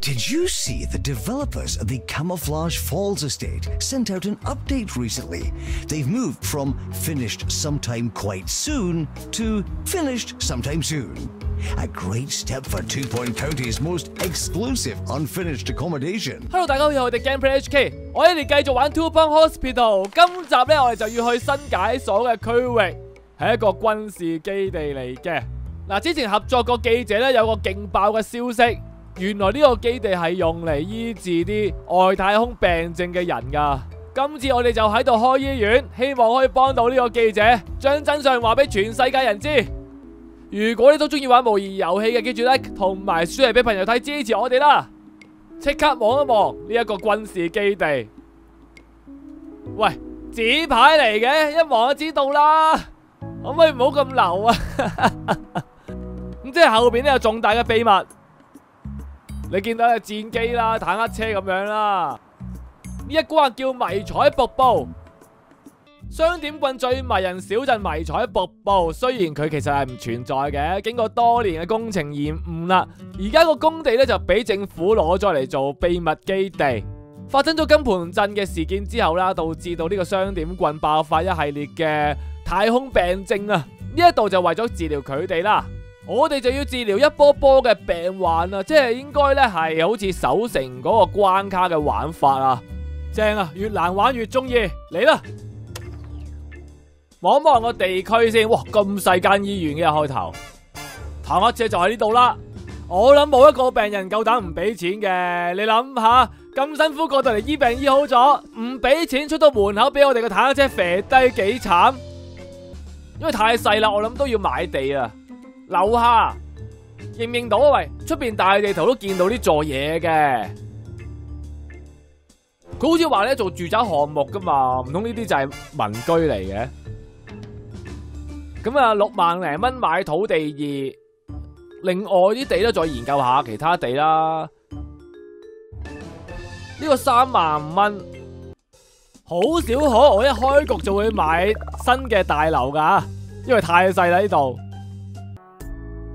Did you see the developers of the Camouflage Falls estate sent out an update recently? They've moved from finished sometime quite soon to finished sometime soon. A great step for Two Point County's most exclusive unfinished accommodation. Hello，大家好，又系我哋 Gameplay HK，我哋继续玩 Two Point Hospital。今集呢，我哋就要去新解锁嘅区域，系一个军事基地嚟嘅。嗱，之前合作个记者呢，有个劲爆嘅消息， 原來呢個基地係用嚟醫治啲外太空病症嘅人㗎。今次我哋就喺度開醫院，希望可以幫到呢個記者，將真相話俾全世界人知。如果你都中意玩模擬遊戲嘅，記住 like 同埋 share 俾朋友睇，支持我哋啦！即刻望一望呢一個軍事基地。喂，紙牌嚟嘅，一望就知道啦。可唔可以唔好咁流啊？咁即係後邊咧有重大嘅秘密。你見到有戰機啦、坦克車咁樣啦。呢一关叫迷彩瀑布。雙點棍最迷人小鎮迷彩瀑布，雖然佢其實係唔存在嘅，經過多年嘅工程延誤啦，而家個工地咧就俾政府攞咗嚟做秘密基地。發生咗金盆鎮嘅事件之後啦，導致到呢個雙點棍爆發一系列嘅太空病症啊！呢一度就為咗治療佢哋啦，我哋就要治療一波波嘅病患啊！即係應該咧係好似守城嗰個關卡嘅玩法啊，正啊！越難玩越中意，嚟啦！望望個地區先，哇！咁細間醫院嘅開頭，坦克車就喺呢度啦。我諗冇一個病人夠膽唔俾錢嘅。你諗下，咁辛苦過到嚟醫病醫好咗，唔俾錢出到門口俾我哋個坦克車肥低幾慘？因為太細啦，我諗都要買地啊。樓下認唔認到啊？喂，出边大地圖都見到呢座嘢嘅。佢好似話咧做住宅項目噶嘛，唔通呢啲就係民居嚟嘅？咁啊，六萬零蚊買土地二，另外啲地咧再研究下其他地啦。呢個三萬蚊，好少可我一開局就會買新嘅大樓噶，因為太細啦呢度。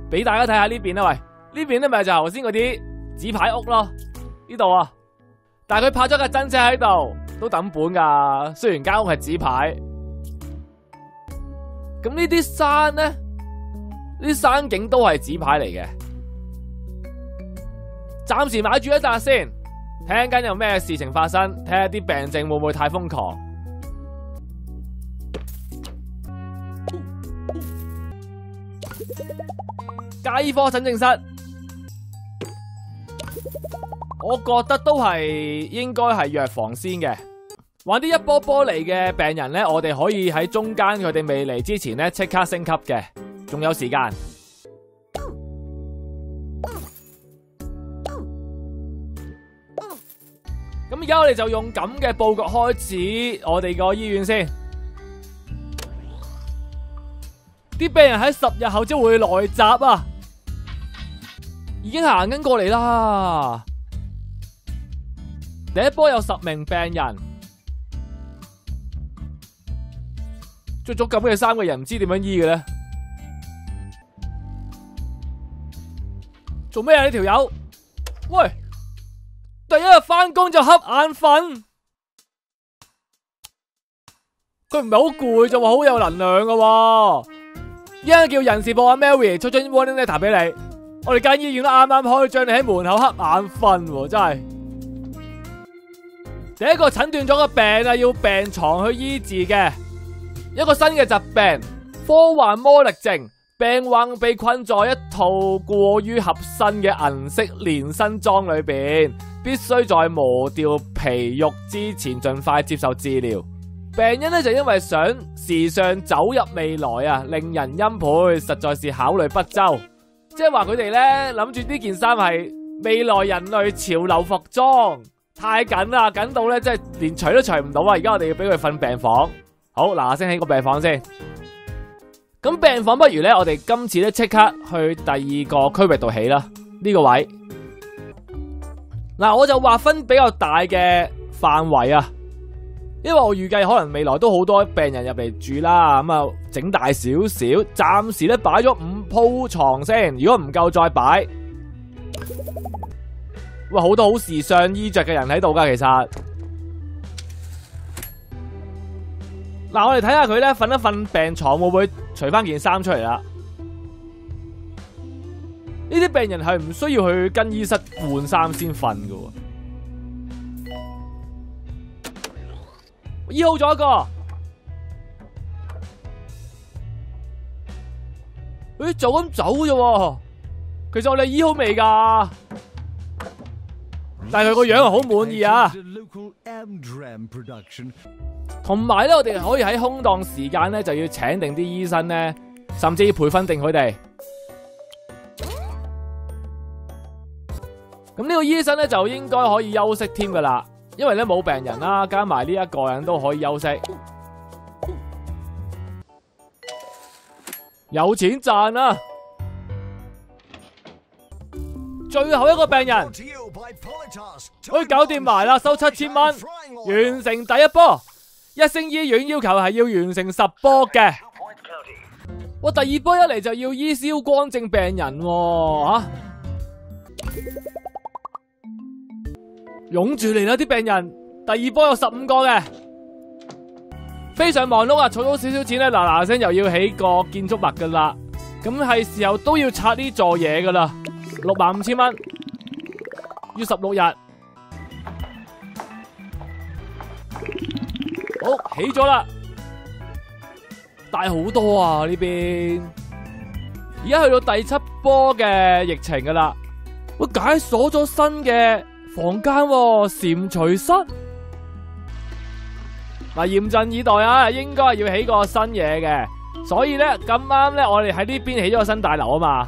俾大家睇下呢邊啦，喂，呢邊咧咪就頭先嗰啲紙牌屋咯，呢度啊。但系佢拍咗架真車喺度，都抌本噶。雖然間屋係紙牌。咁呢啲山呢？呢啲山景都係紙牌嚟嘅。暫時買住一笪先，听紧有咩事情發生，睇下啲病症會唔會太瘋狂。加醫科診症室，我覺得都係應該係藥房先嘅。玩啲一波波嚟嘅病人呢，我哋可以喺中間佢哋未嚟之前呢，即刻升級嘅，仲有時間。咁而家我哋就用咁嘅布局開始我哋個醫院先。啲病人喺十日後就會來襲啊！已經行緊過嚟啦。第一波有十名病人。着咗咁嘅衫嘅人唔知點樣醫嘅咧？做咩啊？呢條友？喂，第一日翻工就瞌眼瞓，佢唔係好攰就話好有能量噶。依家叫人事部阿 Mary 出張 warning letter 俾你，我哋間醫院都啱啱開張，你喺門口黑眼瞓，真係。第一個診斷咗个病啊，要病床去醫治嘅。一個新嘅疾病，科幻魔力症，病患被困在一套過於合身嘅銀色連身裝裏邊，必須在磨掉皮肉之前盡快接受治療。病因呢，就因為想時尚走入未來啊，令人钦佩，實在是考慮不周。即係話佢哋呢，諗住呢件衫係未來人類潮流服裝，太緊啦，緊到呢，即係連除都除唔到啊！而家我哋要俾佢瞓病房。好嗱，先起個病房先。咁病房不如咧，我哋今次咧即刻去第二個區域度起啦。呢個位嗱，我就劃分比較大嘅範圍啊，因為我預計可能未來都好多病人入嚟住啦。咁啊，整大少少，暫時咧擺咗五鋪床先。如果唔夠再擺。哇，好多好時尚衣着嘅人喺度噶，其實。嗱，我哋睇下佢咧瞓一瞓病床會唔會除翻件衫出嚟啦？呢啲病人係唔需要去更衣室換衫先瞓噶。醫好咗一個，誒，就咁走啫。其實我哋醫好未噶？但係佢個樣係好滿意啊。同埋咧，我哋可以喺空檔時間咧，就要請定啲醫生咧，甚至要培訓定佢哋。咁呢個醫生咧就應該可以休息添噶啦，因為咧冇病人啦，加埋呢一個人都可以休息，有錢賺啊！最後一個病人可以搞掂埋啦，收七千蚊，完成第一波。一星醫院要求係要完成十波嘅，我第二波一嚟就要醫燒光症病人，吓，涌住嚟啦啲病人，第二波有十五個嘅，非常忙碌啊，儲到少少錢咧，嗱嗱聲又要起個建築物噶啦，咁係時候都要拆呢座嘢噶啦，六萬五千蚊，要十六日。好起咗啦，大好多啊呢邊，而家去到第七波嘅疫情噶啦，我解鎖咗新嘅房間蟾蜍室，嗱嚴陣以待啊，應該係要起個新嘢嘅，所以咧咁啱咧，我哋喺呢邊起咗個新大樓啊嘛，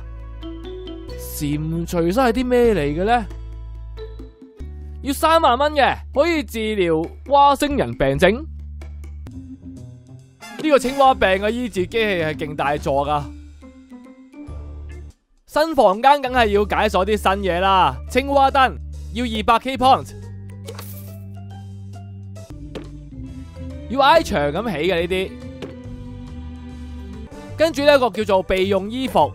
蟾蜍室係啲咩嚟嘅咧？要三萬蚊嘅，可以治療蛙星人病症。呢個青蛙病嘅醫治機器係勁大座噶，新房間梗係要解鎖啲新嘢啦。青蛙燈要二百 K point，要挨牆咁起嘅呢啲。跟住呢個叫做備用衣服，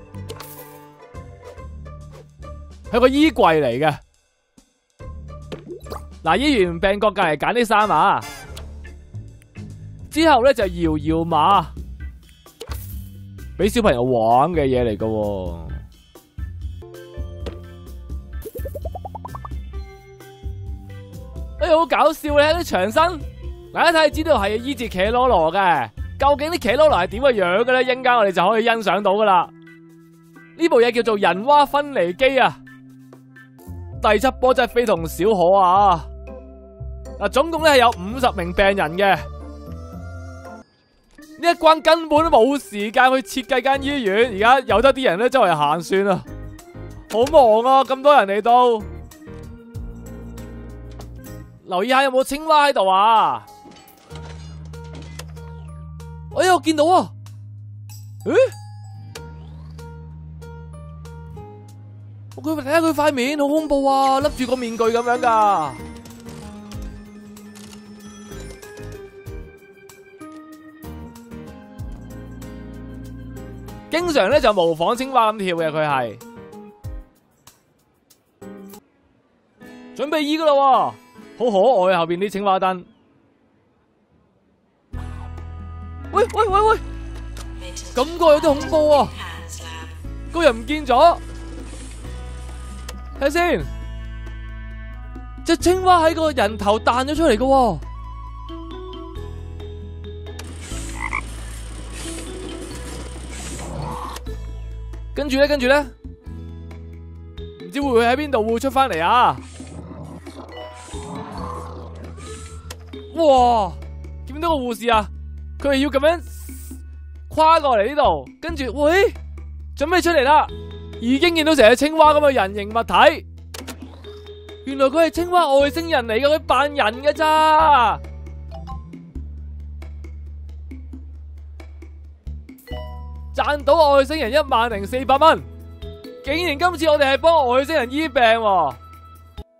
係個衣櫃嚟嘅。嗱，醫完病角隔嚟揀啲衫啊！之後咧就搖搖馬，俾小朋友玩嘅嘢嚟㗎。哎，好搞笑咧！啲長身，大家睇知道係醫治騎羅羅嘅。究竟啲騎羅羅係點嘅樣嘅咧？一陣間我哋就可以欣賞到噶啦。呢部嘢叫做人蛙分離機啊！第七波真係非同小可啊！嗱，總共咧係有五十名病人嘅。呢一關根本都冇時間去設計間醫院，而家有得啲人咧周圍行算啦，好忙啊！咁多人嚟到，留意下有冇青蛙喺度啊！哎呀，我見到啊！誒，我佢睇下佢塊面，好恐怖啊！笠住個面具咁樣噶。經常咧就模仿青蛙咁跳嘅，佢係準備醫噶啦，好可愛啊！後邊啲青蛙燈，喂喂喂喂，感覺有啲恐怖啊！個人唔見咗，睇下先，隻青蛙喺個人頭彈咗出嚟噶。跟住咧，跟住咧，唔知會唔會喺邊度會出翻嚟啊？哇！見到個護士啊，佢係要咁樣跨過嚟呢度，跟住喂，準備出嚟啦！已經見到成隻青蛙咁嘅人形物體，原來佢係青蛙外星人嚟嘅，佢扮人㗎咋？賺到外星人一萬零四百蚊，竟然今次我哋係幫外星人醫病喎。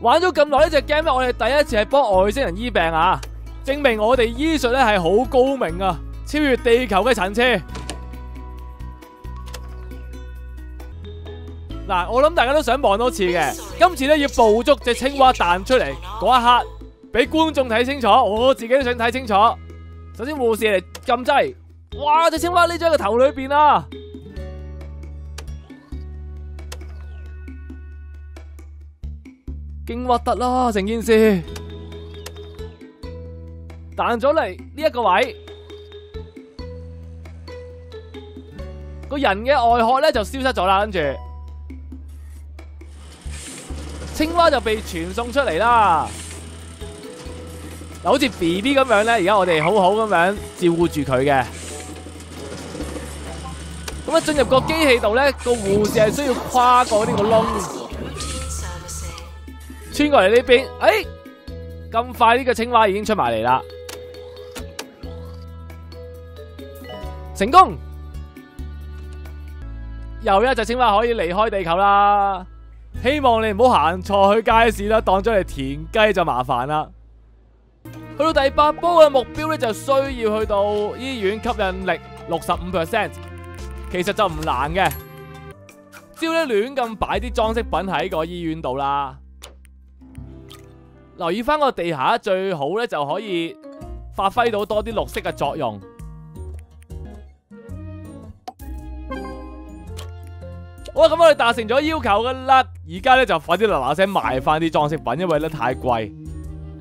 玩咗咁耐呢隻 game 咧，我哋第一次係幫外星人醫病啊，證明我哋醫術咧係好高明啊，超越地球嘅層次。嗱，我諗大家都想望多次嘅，今次咧要捕捉隻青蛙彈出嚟嗰一刻，俾觀眾睇清楚，我自己都想睇清楚。首先護士嚟撳掣，哇！隻青蛙匿咗喺個頭裏邊啊！勁核突啦，成件事彈咗嚟呢一個位，個人嘅外殼咧就消失咗啦，跟住青蛙就被傳送出嚟啦。嗱，好似 B B 咁樣咧，而家我哋好好咁樣照顧住佢嘅。咁啊，進入個機器度咧，個護士係需要跨過呢個窿。穿過嚟呢邊，哎，咁快呢个青蛙已經出埋嚟啦，成功，又一隻青蛙可以離開地球啦。希望你唔好行錯去街市啦，當咗嚟田雞就麻煩啦。去到第八波嘅目標咧，就需要去到醫院吸引力六十五 percent，其實就唔難嘅，只要你亂咁擺啲裝飾品喺個醫院度啦。留意翻個地下最好咧，就可以發揮到多啲綠色嘅作用。好啦，咁我哋達成咗要求噶啦，而家咧就快啲嗱嗱聲賣翻啲裝飾品，因為咧太貴。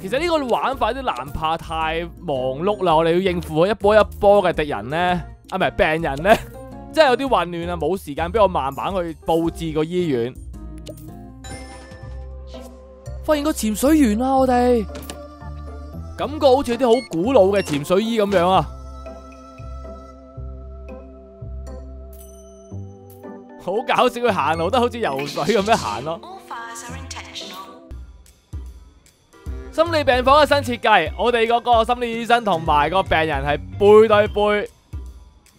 其實呢個玩法都難怕太忙碌啦，我哋要應付一波一波嘅敵人咧，啊唔係病人咧，真係有啲混亂啊，冇時間俾我慢慢去布置個醫院。發現個潛水員啦，我哋感覺好似啲好古老嘅潛水衣咁樣啊，好搞笑，佢行路都好似游水咁樣行咯。心理病房嘅新設計，我哋嗰個心理醫生同埋個病人係背對背，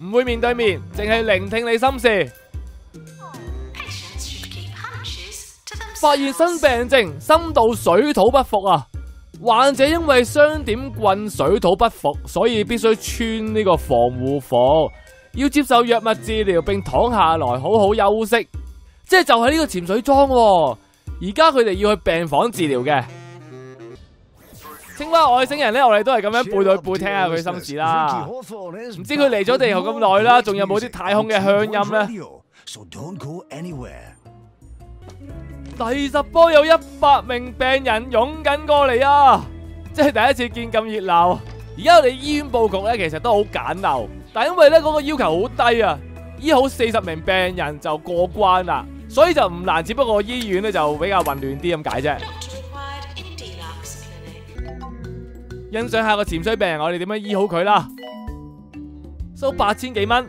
唔會面對面，淨係聆聽你心事。發現新病症，深度水土不服啊！患者因為雙點棍水土不服，所以必須穿呢個防護服，要接受藥物治療，並躺下來好好休息。即係就係呢個潛水裝，而家佢哋要去病房治療嘅。青蛙外星人呢，我哋都係咁樣背對背聽下佢心事啦。唔知佢嚟咗地球咁耐啦，仲有冇啲太空嘅鄉音呢？第十波有一百名病人湧緊過嚟啊！即係第一次見咁熱鬧。而家我哋醫院布局咧，其實都好簡陋，但係因為咧嗰個要求好低啊，醫好四十名病人就過關啦，所以就唔難。只不過醫院咧就比較混亂啲咁解啫。欣賞下個潛水病人，我哋點樣醫好佢啦？收八千幾蚊。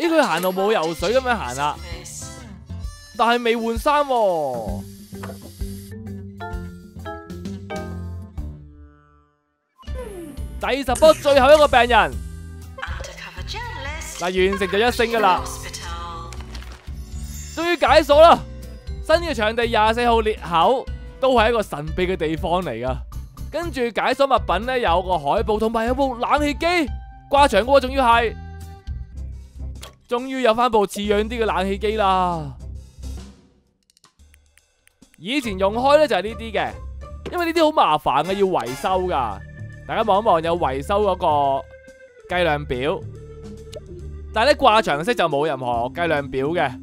咦，佢行路冇游水咁樣行啦，但係未換衫。第十波最後一個病人，嗱，完成就一星噶啦，終於解鎖啦！新嘅場地廿四號裂口都係一個神秘嘅地方嚟噶。跟住解鎖物品咧，有個海報同埋有部冷氣機掛牆嘅，仲要係。終於有翻部似樣啲嘅冷氣機啦！以前用開咧就係呢啲嘅，因為呢啲好麻煩嘅，要維修噶。大家望一望有維修嗰個計量表，但係咧掛牆式就冇任何計量表嘅。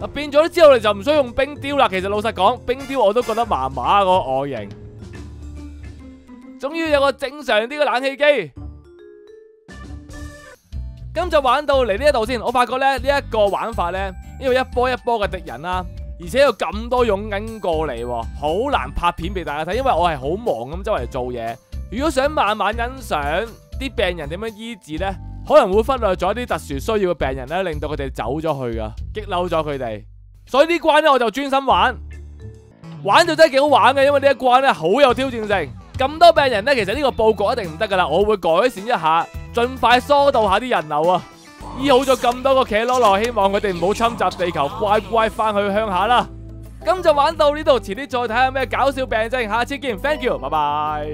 嗱，變咗之後，你就唔需要用冰雕啦。其實老實講，冰雕我都覺得麻麻個外形。終於有個正常啲嘅冷氣機。咁就玩到嚟呢一度先，我發覺咧呢一個玩法咧，呢個一波一波嘅敵人啦，而且有咁多湧緊過嚟，好難拍片俾大家睇，因為我係好忙咁周圍做嘢。如果想慢慢欣賞啲病人點樣醫治呢？可能會忽略咗啲特殊需要嘅病人咧，令到佢哋走咗去噶，激嬲咗佢哋。所以呢關咧，我就專心玩，玩就真係幾好玩嘅，因為呢一關咧好有挑戰性。咁多病人咧，其實呢個布局一定唔得噶啦，我會改善一下，盡快疏導下啲人流啊！醫好咗咁多個騎羅羅，希望佢哋唔好侵襲地球，乖乖翻去鄉下啦。咁就玩到呢度，遲啲再睇下咩搞笑病症，下次見，thank you，拜拜。